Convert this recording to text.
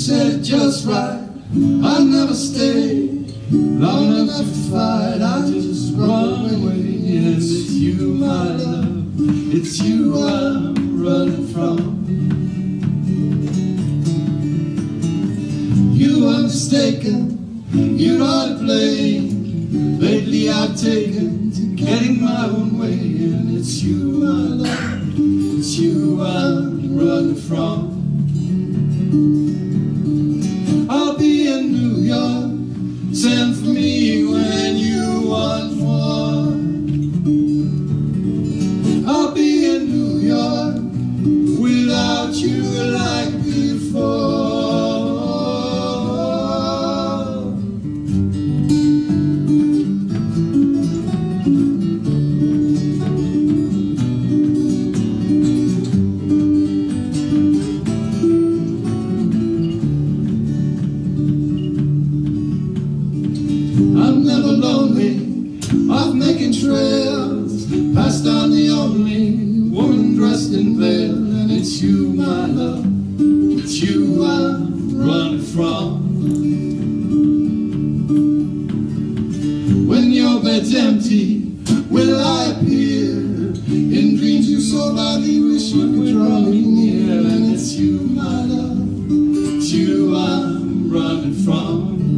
said it just right. I'll never stay long enough to fight. I just run away. And it's you, my love. It's you I'm running from. You are mistaken. You're not to blame. Lately I've taken to getting my own way. And it's you, my love. It's you I'm running from. Of making trails. Past on the only woman dressed in veil and it's you my love. It's you I'm running from. When your bed's empty will I appear? In dreams you so badly wish you could draw me near and it's you my love. It's you I'm running from.